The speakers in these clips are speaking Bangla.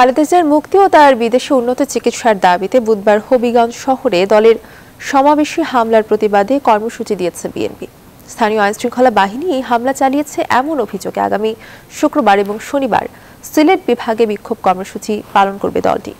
খালেদা জিয়ার মুক্তি ও তার বিদেশে উন্নত চিকিৎসার দাবিতে বুধবার হবিগঞ্জ শহরে দলের সমাবেশী হামলার প্রতিবাদে কর্মসূচি দিয়েছে বিএনপি। স্থানীয় আইনশৃঙ্খলা বাহিনী এই হামলা চালিয়েছে এমন অভিযোগে আগামী শুক্রবার এবং শনিবার সিলেট বিভাগে বিক্ষোভ কর্মসূচি পালন করবে দলটি।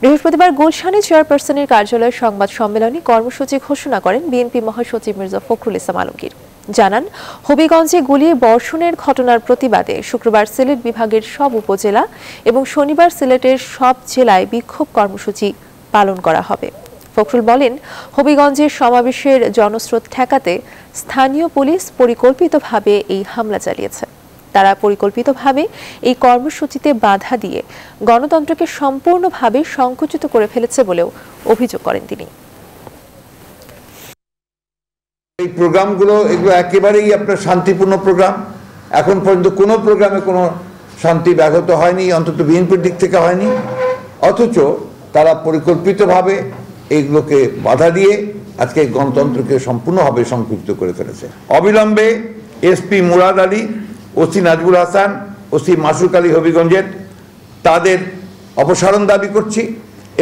বৃহস্পতিবার গুলশানে চেয়ারপারসনের কার্যালয়ে সংবাদ সম্মেলনে কর্মসূচি ঘোষণা করেন বিএনপি মহাসচিব মির্জা ফখরুল ইসলাম আলমগীর। জানান, হবিগঞ্জে গুলিয়ে বর্ষণের ঘটনার প্রতিবাদে শুক্রবার সিলেট বিভাগের সব উপজেলা এবং শনিবার সিলেটের সব জেলায় বিক্ষোভ কর্মসূচি পালন করা হবে। ফখরুল বলেন, হবিগঞ্জের সমাবেশের জনস্রোত ঠেকাতে স্থানীয় পুলিশ পরিকল্পিতভাবে এই হামলা চালিয়েছে। তারা পরিকল্পিতভাবে এই কর্মসূচিতে বাধা দিয়ে গণতন্ত্রকে সম্পূর্ণভাবে সংকুচিত করে ফেলেছে বলেও অভিযোগ করেন তিনি। এই প্রোগ্রামগুলো এগুলো একেবারেই আপনার শান্তিপূর্ণ প্রোগ্রাম। এখন পর্যন্ত কোনো প্রোগ্রামে কোনো শান্তি ব্যাহত হয়নি, অন্তত বিএনপির দিক থেকে হয়নি। অথচ তারা পরিকল্পিতভাবে এইগুলোকে বাধা দিয়ে আজকে গণতন্ত্রকে সম্পূর্ণভাবে সংকুচিত করে ফেলেছে। অবিলম্বে SP Murad Ali, OC Nazbul Hasan, OC Masuk Ali হবিগঞ্জের তাদের অপসারণ দাবি করছি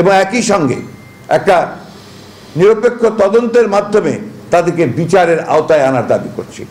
এবং একই সঙ্গে একটা নিরপেক্ষ তদন্তের মাধ্যমে তাদেরকে বিচারের আওতায় আনার দাবি করছি।